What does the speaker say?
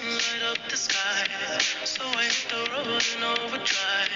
sun light up the sky. So I hit the road in overdrive.